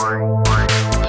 Bye.